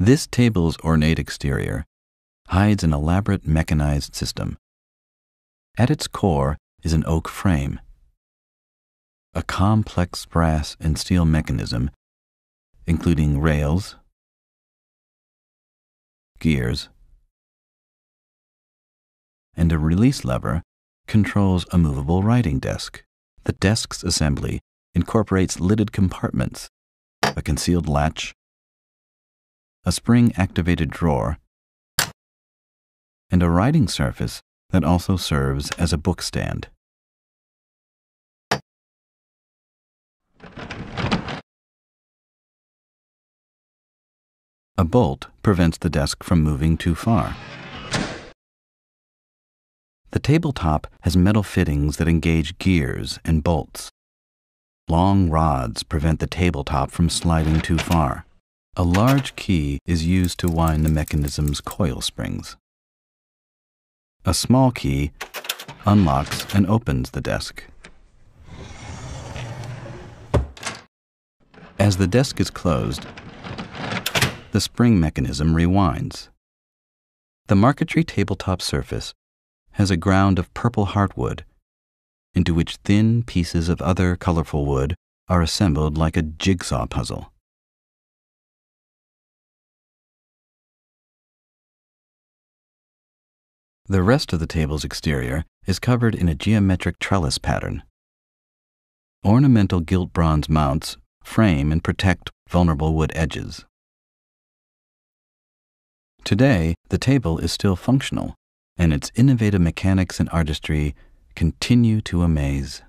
This table's ornate exterior hides an elaborate mechanized system. At its core is an oak frame, a complex brass and steel mechanism, including rails, gears, and a release lever controls a movable writing desk. The desk's assembly incorporates lidded compartments, a concealed latch, a spring activated drawer, and a writing surface that also serves as a book stand. A bolt prevents the desk from moving too far. The tabletop has metal fittings that engage gears and bolts. Long rods prevent the tabletop from sliding too far. A large key is used to wind the mechanism's coil springs. A small key unlocks and opens the desk. As the desk is closed, the spring mechanism rewinds. The marquetry tabletop surface has a ground of purple heartwood, into which thin pieces of other colorful wood are assembled like a jigsaw puzzle. The rest of the table's exterior is covered in a geometric trellis pattern. Ornamental gilt bronze mounts frame and protect vulnerable wood edges. Today, the table is still functional, and its innovative mechanics and artistry continue to amaze.